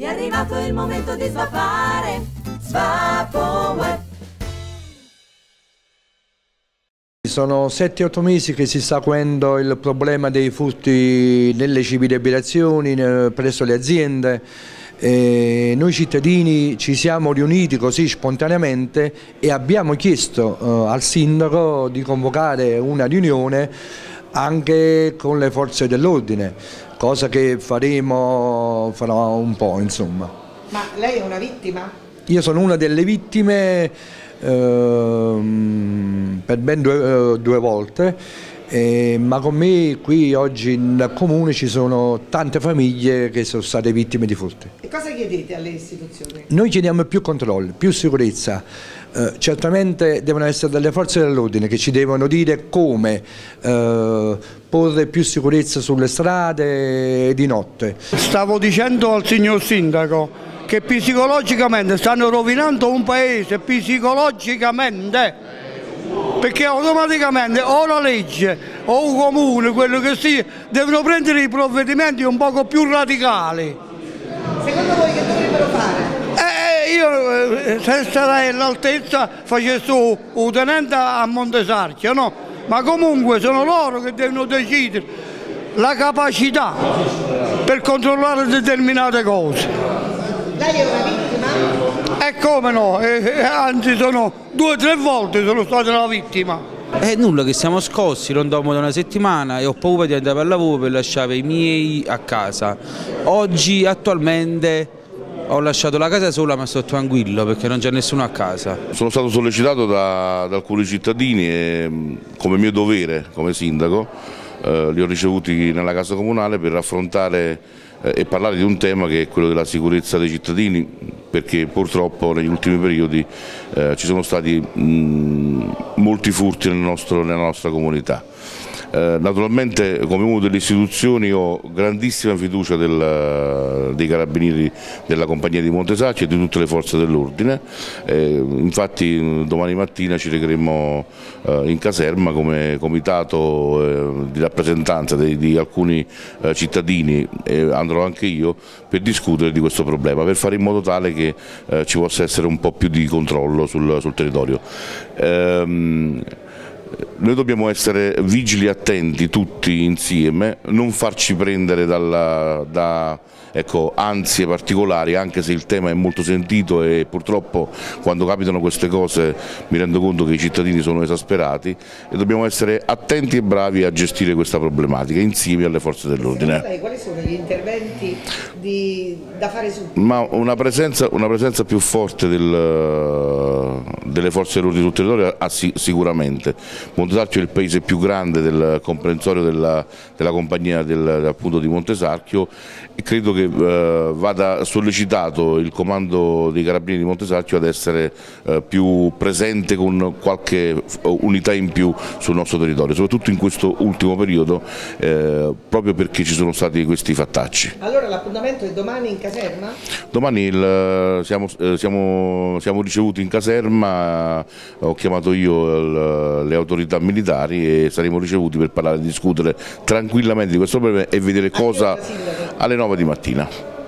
È arrivato il momento di svapare, Svapo Web. Sono 7-8 mesi che si sta seguendo il problema dei furti nelle civili abitazioni, presso le aziende. E noi cittadini ci siamo riuniti così spontaneamente e abbiamo chiesto eh, al sindaco di convocare una riunione anche con le forze dell'ordine, cosa che faremo fra un po'. Insomma. Ma lei è una vittima? Io sono una delle vittime ehm, per ben due, eh, due volte, eh, ma con me qui oggi nel comune ci sono tante famiglie che sono state vittime di furti. E cosa chiedete alle istituzioni? Noi chiediamo più controlli, più sicurezza. Eh, certamente devono essere delle forze dell'ordine che ci devono dire come eh, porre più sicurezza sulle strade di notte. Stavo dicendo al signor sindaco che psicologicamente stanno rovinando un paese, psicologicamente, perché automaticamente o la legge o un comune, quello che sia, devono prendere i provvedimenti un poco più radicali. Secondo voi che dovrebbero fare? Eh, io eh, se sarei all'altezza facessi un tenente a Montesarchio, no? Ma comunque sono loro che devono decidere la capacità per controllare determinate cose. Lei è una vittima? E come no, eh, anzi sono due o tre volte sono stata una vittima. È nulla che siamo scossi, non dormo da una settimana e ho paura di andare per lavoro per lasciare i miei a casa. Oggi attualmente ho lasciato la casa sola ma sto tranquillo perché non c'è nessuno a casa. Sono stato sollecitato da, da alcuni cittadini e come mio dovere come sindaco eh, li ho ricevuti nella casa comunale per affrontare eh, e parlare di un tema che è quello della sicurezza dei cittadini perché purtroppo negli ultimi periodi eh, ci sono stati mh, molti furti nel nostro, nella nostra comunità. Eh, naturalmente come uno delle istituzioni ho grandissima fiducia del, dei carabinieri della compagnia di Montesacci e di tutte le forze dell'ordine, eh, infatti domani mattina ci recheremo eh, in caserma come comitato eh, di rappresentanza di, di alcuni eh, cittadini e andrò anche io per discutere di questo problema, per fare in modo tale che ci possa essere un po' più di controllo sul, sul territorio. Ehm, noi dobbiamo essere vigili attenti tutti insieme, non farci prendere dalla, da ecco, ansie particolari anche se il tema è molto sentito e purtroppo quando capitano queste cose mi rendo conto che i cittadini sono esasperati e dobbiamo essere attenti e bravi a gestire questa problematica insieme alle forze dell'ordine. Quali sono gli interventi di, da fare subito? Ma una presenza, una presenza più forte del, delle forze dell'ordine sul territorio ah, sicuramente. Montesarchio è il paese più grande del comprensorio della, della compagnia del, appunto, di Montesarchio e credo che eh, vada sollecitato il comando dei carabinieri di Montesarchio ad essere eh, più presente con qualche unità in più sul nostro territorio, soprattutto in questo ultimo periodo eh, proprio perché ci sono stati questi fattacci. Allora l'appuntamento è domani in caserma? Domani il, siamo, eh, siamo, siamo, ricevuti in caserma, ho chiamato io il, le autorità militari e saremo ricevuti per parlare e discutere tranquillamente di questo problema e vedere cosa alle 9 di mattina.